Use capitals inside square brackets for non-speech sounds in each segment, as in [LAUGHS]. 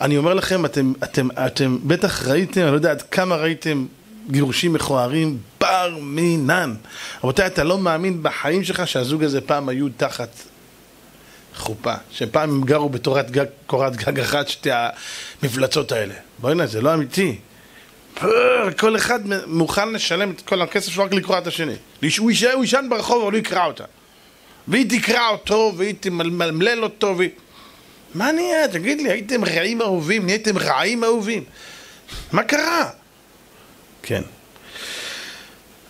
אני אומר לכם, אתם, אתם, אתם בטח ראיתם, אני לא יודע עד כמה ראיתם גירושים מכוערים בר מינן. רבותיי, אתה לא מאמין בחיים שלך שהזוג הזה פעם היו תחת חופה, שפעם הם גרו בתורת גג, קורת גג אחת, שתי המפלצות האלה. בוא'נה, זה לא אמיתי. כל אחד מוכן לשלם את כל הכסף שלו רק לקרוע את השני. הוא יישן ברחוב, אבל הוא יקרע אותה. והיא תקרע אותו, והיא תמלמלל אותו, והיא... מה נהיה? תגיד לי, הייתם רעים אהובים? נהייתם רעים אהובים? מה קרה? כן.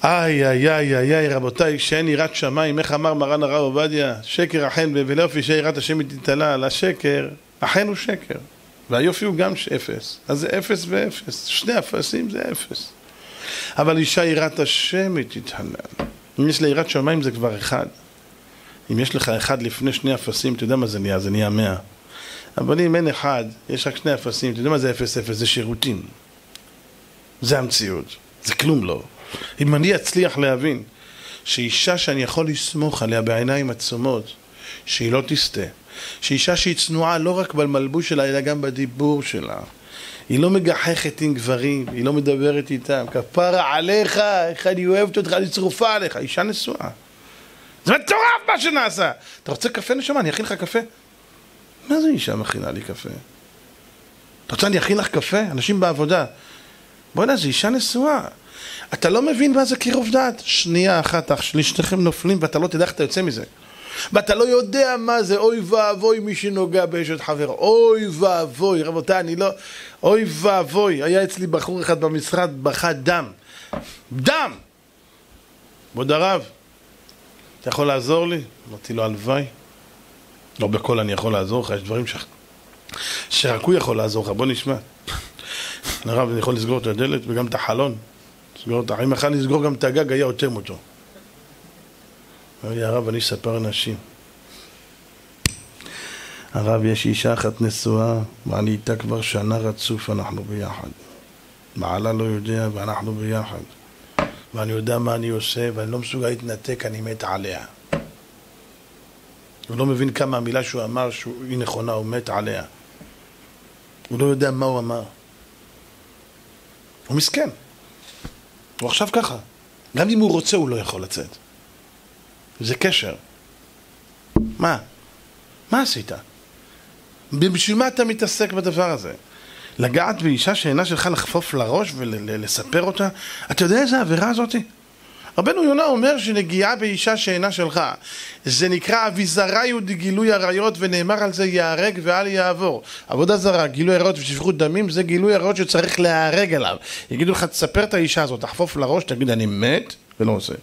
איי, איי, איי, איי, איי, רבותיי, שאין יראת שמיים, איך אמר מרן הרב עובדיה? שקר אכן ולאופי שיראת השם תתעלה על השקר, אכן הוא שקר. והיופי הוא גם אפס. אז זה אפס ואפס. שני אפסים זה אפס. אבל אישה יראת השם תתעלה. אם יש לה יראת שמיים זה כבר אחד. אם יש לך אחד לפני שני אפסים, אתה יודע מה זה נהיה? זה נהיה מאה. אבל אם אין אחד, יש רק שני אפסים, אתה יודע מה זה אפס אפס? זה שירותים. זה המציאות. זה כלום לא. אם אני אצליח להבין שאישה שאני יכול לסמוך עליה בעיניים עצומות, שהיא לא תסטה, שאישה שהיא צנועה לא רק במלבוש שלה, אלא גם בדיבור שלה. היא לא מגחכת עם גברים, היא לא מדברת איתם. כפרה עליך, איך אני אוהבת אותך, אני צרופה עליך. אישה נשואה. זה מטורף מה שנעשה. אתה רוצה קפה נשמה? אני אכין לך קפה. מה זה אישה מכינה לי קפה? אתה רוצה אני אכין לך קפה? אנשים בעבודה. בוא'נה, זו אישה נשואה. אתה לא מבין מה זה קירוב דעת. שנייה אחת, אח שלי, שניכם נופלים ואתה לא תדע איך אתה יוצא מזה. ואתה לא יודע מה זה אוי ואבוי מי שנוגע באשת חבר. אוי ואבוי, רבותיי, אני לא... אוי ואבוי, היה אצלי בחור אחד במשרד, בכה דם. דם! כבוד הרב, אתה יכול לעזור לי? אמרתי לו, הלוואי. לא בכל אני יכול לעזור לך, יש דברים ש... שרק הוא יכול לעזור לך, בוא נשמע. [LAUGHS] הרב, אני יכול לסגור את הדלת וגם את החלון. לסגור את... אם יכול לסגור גם את הגג, היה עוצם אותו. אמר לי, הרב, אני אספר לאנשים. הרב, יש אישה אחת נשואה, ואני איתה כבר שנה רצוף, אנחנו ביחד. בעלה לא יודע, ואנחנו ביחד. ואני יודע מה אני עושה, ואני לא מסוגל להתנתק, אני מת עליה. הוא לא מבין כמה המילה שהוא אמר שהיא נכונה, הוא מת עליה. הוא לא יודע מה הוא אמר. הוא מסכן. הוא עכשיו ככה. גם אם הוא רוצה, הוא לא יכול לצאת. זה קשר. מה? מה עשית? בשביל מה אתה מתעסק בדבר הזה? לגעת באישה שאינה שלך לחפוף לראש ולספר אותה? אתה יודע איזה עבירה זאתי? רבנו יונה אומר שנגיעה באישה שאינה שלך. זה נקרא אביזריו דגילוי עריות ונאמר על זה ייהרג ואל יעבור. עבודה זרה, גילוי עריות ושפכות דמים זה גילוי עריות שצריך להיהרג עליו. יגידו לך תספר את האישה הזאת, תחפוף לראש, תגיד אני מת ולא עושה.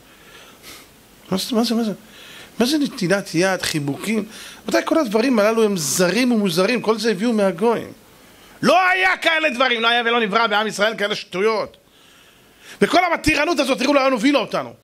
מה זה, מה זה, מה זה? מה זה נטילת יד, חיבוקים? מתי כל הדברים הללו הם זרים ומוזרים, כל זה הביאו מהגויים. לא היה כאלה דברים, לא היה ולא נברא בעם ישראל כאלה שטויות וכל המתירנות הזאת, תראו לאן הובילה אותנו